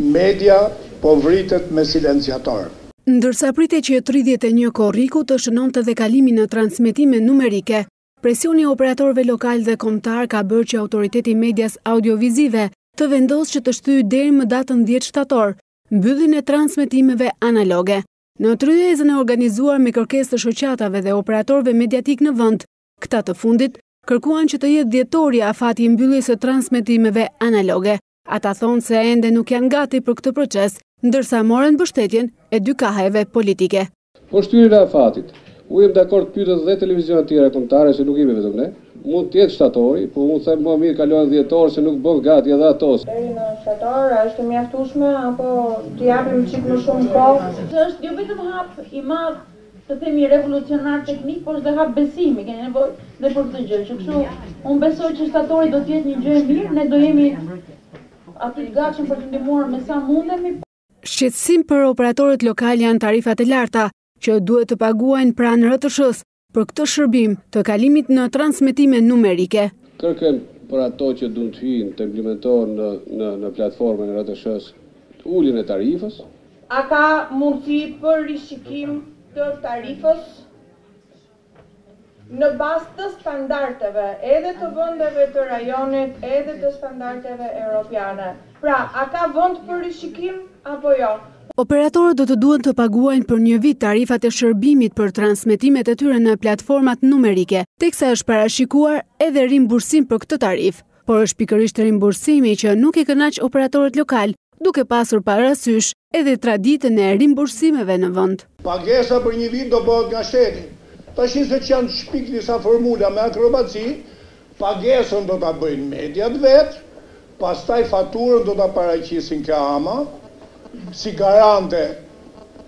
Media po vritet me silenciator. Ndërsa pritet që tridhjetë e një korriku të shënonte dhe kalimin në transmetime numerike, presioni i operatorëve lokalë dhe kombëtarë ka bërë që Autoriteti i Medias Audiovizive të vendosë që të shtyjë deri më datën dhjetë shtator mbylljen e transmetimeve analoge. Në tryezën e organizuar me kërkesë të shoqatave dhe operatorëve mediatikë në vend, Këta të fundit, kërkuan që të jetë dhjetori afati i mbylljes së transmetimeve analoge. Ata thonë se ende nuk janë gati për këtë proces, ndërsa morën mbështetjen e dy kaheve politike. Për shtyrjen e afatit, unë jam dakord të pyetet dhe televizionet tjera kombëtare se nuk jemi vetëm ne. Mund të jetë shtatori, po unë them më mirë kalon në dhjetor se nuk bëhen gati edhe ato. Deri në shtator a është e mjaftueshme apo t'i japim çik më shumë kohë? Është jo vetëm hap i madh të themi revolucionar teknik, por është dhe hap besimi, keni nevojë dhe për këtë gjë, që kështu unë besoj që shtatori do të jetë një gjë e mirë, ne do jemi aty të gatshëm për të ndihmuar me sa mundemi. Shqetësim për operatorët lokalë janë tarifat e larta, që duhet të paguajnë pranë RTSH-së për këtë shërbim të kalimit në transmetime numerike. Kërkojmë për ato që duan të hyjnë të implementohen në platformën e RTSH-së uljen e tarifës. A ka mundësi për rishikim të tarifës në bazë të standardeve edhe të vendeve të rajonit edhe të standardeve europiane? Pra, a ka vend për rishikim apo jo? Operatorët do të duhen të paguajnë për një vit tarifat e shërbimit për transmetimet e tyre në platformat numerike, teksa është parashikuar edhe rimbursim për këtë tarifë. Por është pikërisht rimbursimi që nuk e kënaq operatorët lokalë, duke pasur parasysh edhe traditën e rimbursimeve në vend. Pagesa për një vit do bëhet nga shteti. Tashi se ç'janë shpikë disa formula me akrobaci, pagesën do ta bëjnë mediat vetë, pastaj faturën do ta paraqisin ke AMA, si garante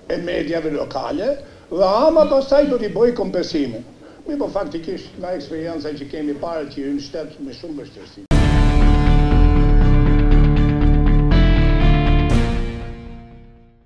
e mediave lokale, Dhe AMA pastaj do t'i bëjë kompesimin. Mirëpo faktikisht nga eksperienca që kemi, paret që i hyjnë shtetit me shumë vështirësi.